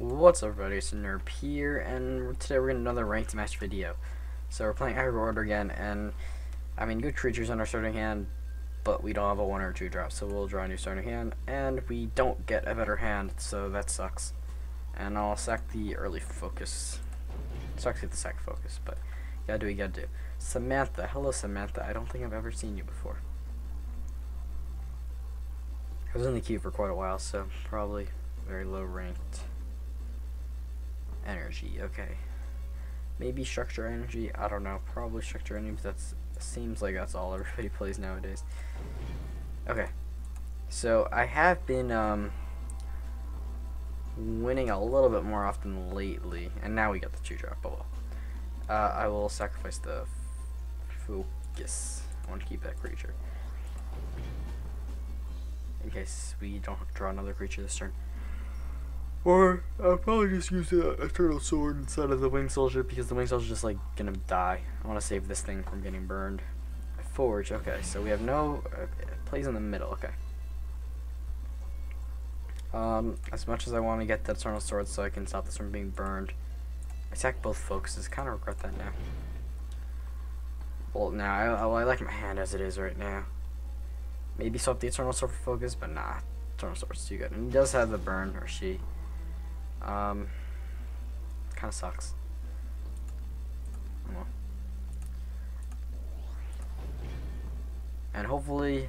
What's up everybody, it's Nerp here, and today we're getting another ranked match video. So we're playing Aggro Order again, and I mean good creatures on our starting hand, but we don't have a 1 or 2 drop, so we'll draw a new starting hand, and we don't get a better hand, so that sucks. And I'll sack the early focus. Sucks to get the sack focus, but gotta do what you gotta do. Samantha, hello Samantha, I don't think I've ever seen you before. I was in the queue for quite a while, so probably very low ranked energy. Okay. Maybe structure energy. I don't know. Probably structure energy. But that's seems like that's all everybody plays nowadays. Okay. So I have been um, winning a little bit more often lately, and now we got the two drop. But well, uh, I will sacrifice the focus. I want to keep that creature in case we don't draw another creature this turn. Or I'll probably just use the Eternal Sword instead of the Winged Soldier because the Winged Soldier is just like gonna die. I want to save this thing from getting burned. Forge, okay, so we have no uh, plays in the middle, okay. Um, as much as I want to get the Eternal Sword so I can stop this from being burned, attack both focuses. Kind of regret that now. Well, now I, I, I like my hand as it is right now. Maybe swap the Eternal Sword for focus, but nah, Eternal Sword's too good. And he does have the burn, or she. Um, kind of sucks. And hopefully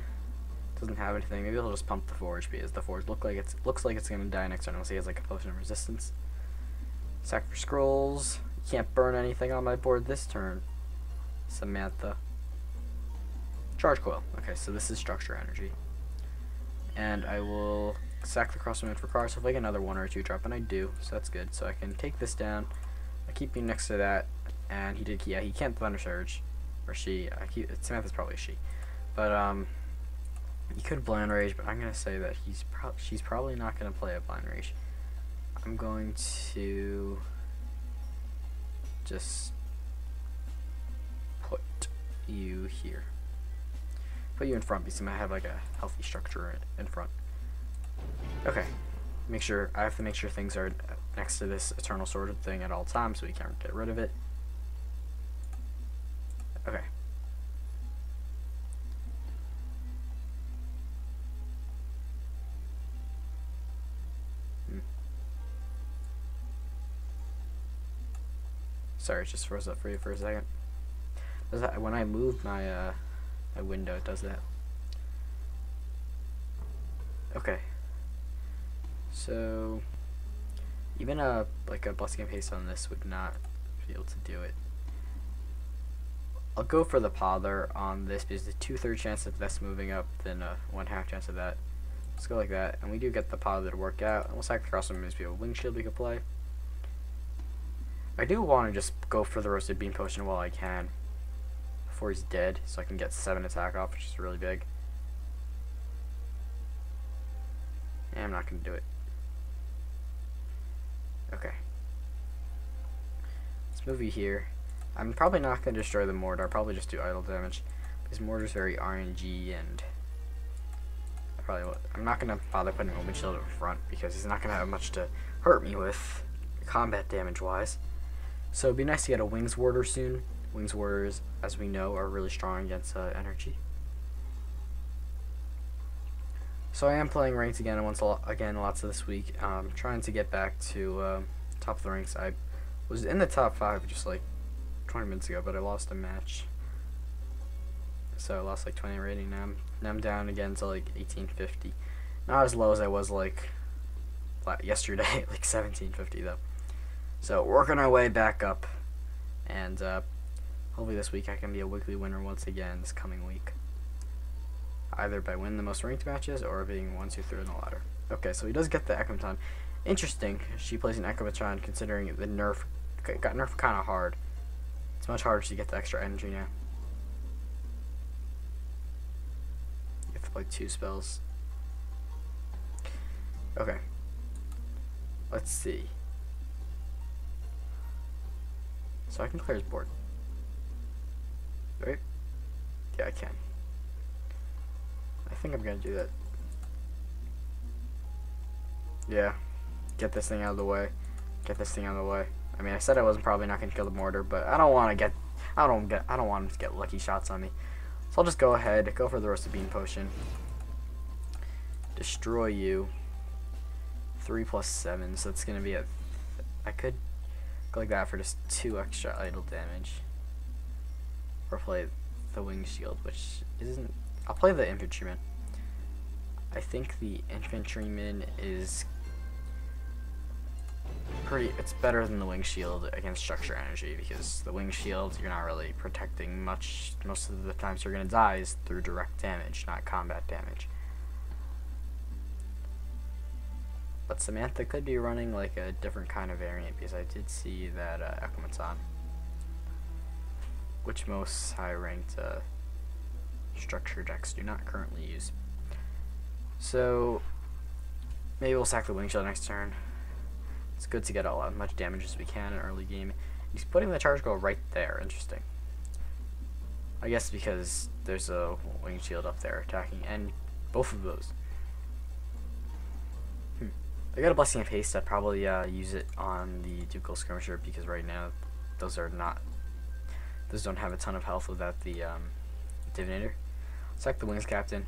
doesn't have anything. Maybe he'll just pump the forge because the forge look like it's looks like it's gonna die next turn unless he has like a potion of resistance. Sack for scrolls. Can't burn anything on my board this turn. Samantha. Charge coil. Okay, so this is structure energy. And I will sack the crosswind for cars. So if I get another one or two drop, and I do, so that's good. So I can take this down. I keep you next to that, and he did. Yeah, he can't thunder surge, or she. I keep Samantha's probably she, but um, he could blind rage, but I'm gonna say that he's she's probably not gonna play a blind rage. I'm going to just put you here. Put you in front because might have like a healthy structure in front. Okay. Make sure, I have to make sure things are next to this Eternal Sword thing at all times so we can't get rid of it. Okay. Hmm. Sorry, it just froze up for you for a second. Does that, when I move my, uh, my window, it does that. Okay. So even a like a blessing and haste on this would not be able to do it. I'll go for the pother on this because the two third chance of this moving up, than a one half chance of that. Let's go like that, and we do get the pother to work out. And we'll sack the cross maybe a wing shield we could play. I do want to just go for the roasted bean potion while I can before he's dead, so I can get seven attack off, which is really big. Yeah, I'm not gonna do it. Okay. Let's move you here. I'm probably not going to destroy the mortar. I'll probably just do idol damage. Because mortar's very RNG and... I probably will, I'm not going to bother putting a wind shield in front because he's not going to have much to hurt me with combat damage wise. So it'd be nice to get a Wings Warder soon. Wings Warders, as we know, are really strong against uh, energy. So I am playing ranked again once again lots of this week. Um, trying to get back to uh, top of the ranks. I was in the top five just like 20 minutes ago, but I lost a match. So I lost like 20 rating. Now I'm, now I'm down again to like 1850. Not as low as I was like yesterday, like 1750 though. So working our way back up, and uh, hopefully this week I can be a weekly winner once again this coming week either by winning the most ranked matches or being one, two, three in the ladder. Okay, so he does get the Ekmeton. Interesting, she plays an Ekmeton considering the nerf got nerfed kind of hard. It's much harder to get the extra energy now. You have to play two spells. Okay. Let's see. So I can clear his board. Right? Yeah, I can. Think I'm gonna do that. Yeah. get this thing out of the way. Get this thing out of the way. I mean, I said I wasn't probably not to kill the mortar, but I don't want to get, I don't get, I don't want him to get lucky shots on me. So I'll just go ahead, go for the roasted bean potion. Destroy you. Three plus seven, so it's gonna be a. I could go like that for just two extra idol damage. Or play the wing shield, which isn't. I'll play the infantryman. I think the infantryman is pretty it's better than the wing shield against structure energy because the wing shield you're not really protecting much most of the times you're gonna die is through direct damage not combat damage but Samantha could be running like a different kind of variant because I did see that uh, which most high ranked uh, structure decks do not currently use so maybe we'll sack the wing shield next turn it's good to get all as much damage as we can in early game. He's putting the charge go right there. Interesting. I guess because there's a wing shield up there attacking, and both of those. Hmm. I got a Blessing of Haste. I'd probably uh, use it on the Ducal Skirmisher because right now those are not. Those don't have a ton of health without the um, Divinator. Sack the Wings Captain.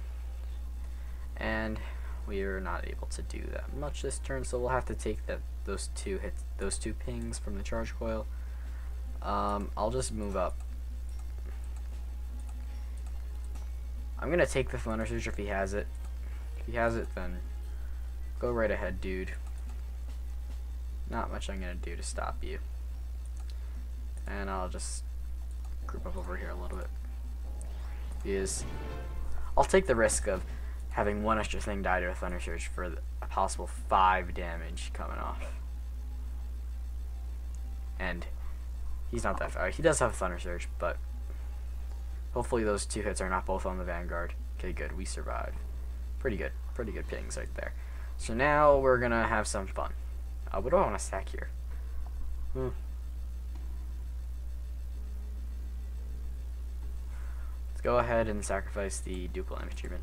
And we are not able to do that much this turn, so we'll have to take that those two hits, those two pings from the charge coil. Um, I'll just move up. I'm gonna take the Thunder Surge if he has it. If he has it, then go right ahead, dude. Not much I'm gonna do to stop you. And I'll just group up over here a little bit. Because I'll take the risk of having one extra thing die to a Thunder Surge for a possible 5 damage coming off. And he's not that far. He does have a Thunder Surge, but hopefully those two hits are not both on the Vanguard. Okay, good. We survive. Pretty good. Pretty good pings right there. So now we're going to have some fun. Uh, what do I want to stack here? Hmm. Go ahead and sacrifice the Ducal Infantryman.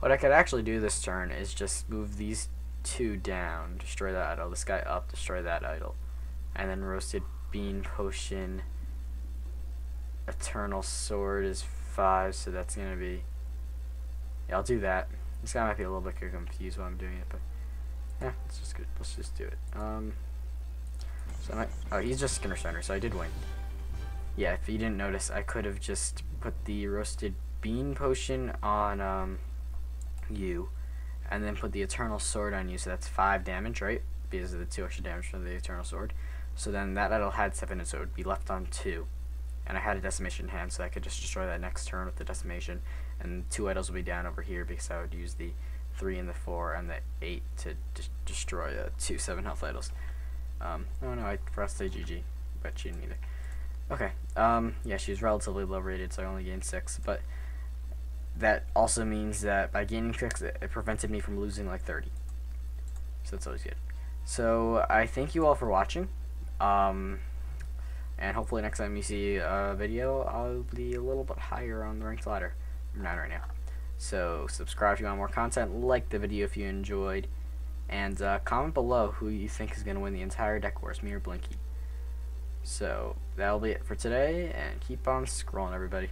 What I could actually do this turn is just move these two down, destroy that idol, this guy up, destroy that idol, and then roasted bean potion. Eternal sword is five, so that's gonna be. Yeah, I'll do that. This guy might be a little bit confused while I'm doing it, but yeah, let's just. Let's just do it. Um, so I oh, he's just Skinner Center, so I did win. Yeah, if you didn't notice, I could have just put the roasted bean potion on um you, and then put the Eternal Sword on you, so that's 5 damage, right? Because of the 2 extra damage from the Eternal Sword. So then that idol had 7, and so it would be left on 2. And I had a Decimation hand, so I could just destroy that next turn with the Decimation. And two idols would be down over here, because I would use the 3 and the 4 and the 8 to destroy the two 7 health idols. Um, oh no, I forgot to say GG, but she didn't either. Okay, um, yeah, she's relatively low rated, so I only gained 6, but that also means that by gaining tricks, it, it prevented me from losing like 30. So that's always good. So I thank you all for watching. Um, and hopefully next time you see a video, I'll be a little bit higher on the ranked ladder. I'm not right now. So subscribe if you want more content, like the video if you enjoyed, and uh, comment below who you think is going to win the entire deck wars, me or Blinky. So that'll be it for today, and keep on scrolling, everybody.